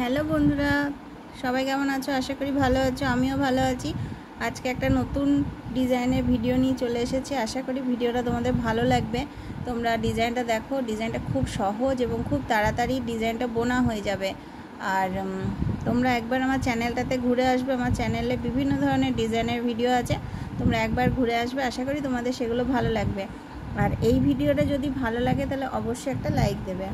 Hello বন্ধুরা, সবাই কেমন আছো? আশা করি ভালো আছো, আমিও ভালো আছি। আজকে একটা নতুন ডিজাইনের ভিডিও নিয়ে চলে এসেছি। আশা করি ভিডিওটা তোমাদের ভালো লাগবে। তোমরা ডিজাইনটা দেখো, ডিজাইনটা খুব সহজ এবং খুব তাড়াতাড়ি ডিজাইনটা বোনা হয়ে যাবে। আর তোমরা একবার আমার চ্যানেলটাতে ঘুরে আসবে। আমার চ্যানেলে বিভিন্ন ধরনের ডিজাইনের ভিডিও আছে। তোমরা একবার ঘুরে আসবে। আশা করি তোমাদের সেগুলো ভালো লাগবে। আর এই ভিডিওটা যদি ভালো লাগে, তাহলে অবশ্যই একটা লাইক দেবে।